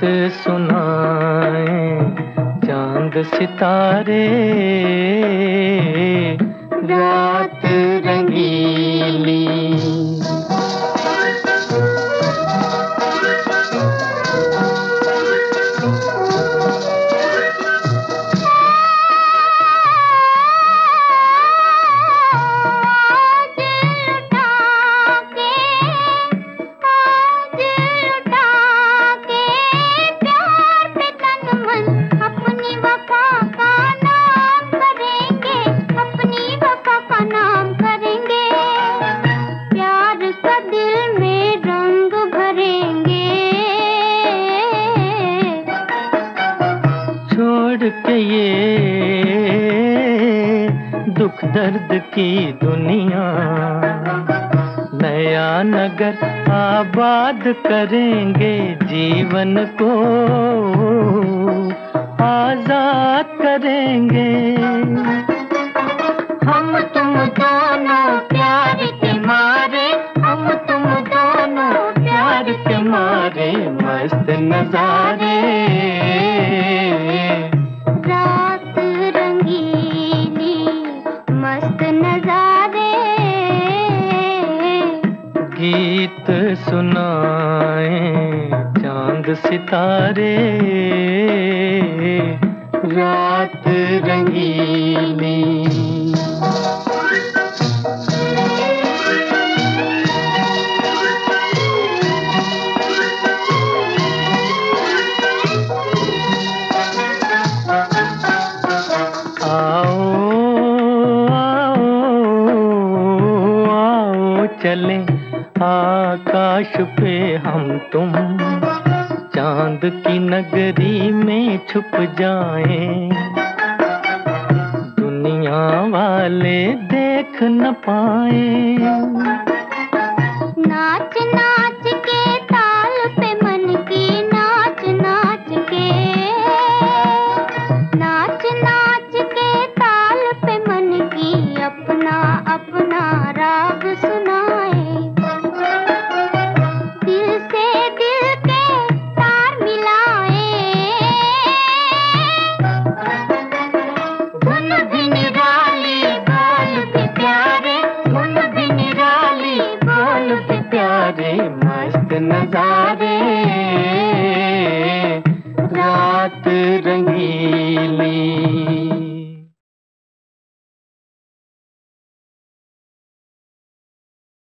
बात सुनाए चाँद सितारे। के ये दुख दर्द की दुनिया। नया नगर आबाद करेंगे जीवन को। आज़ाद करेंगे। हम तुम दोनों प्यार के मारे, हम तुम दोनों प्यार के मारे, मस्त नजारे। सुनाए चाँद सितारे। रात रंगीली चले। आकाश पे हम तुम, चाँद की नगरी में छुप जाए। दुनिया वाले देख न पाए। नजारे रात रंगीली।